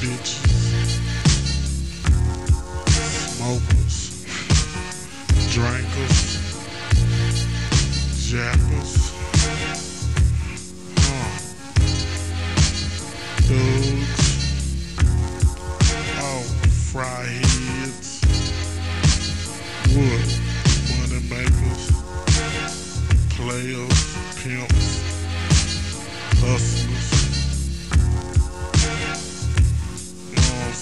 Bitches. Smokers. Drinkers. Jappers. Oh, fryheads. Money makers. Players. Pimps hustlers.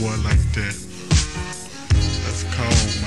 boy like that. That's cold.